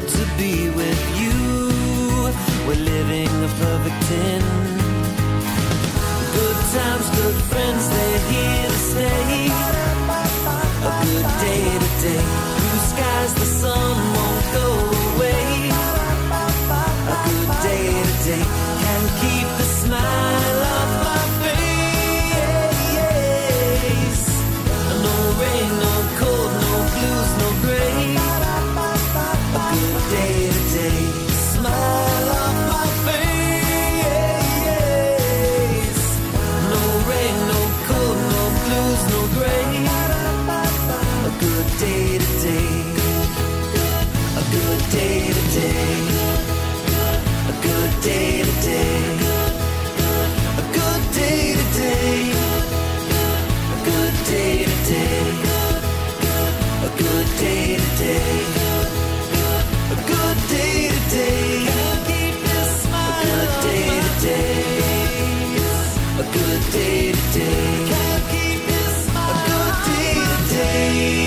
good to be with you. We're living a perfect in. day to day. Can't keep smile. A good day to day.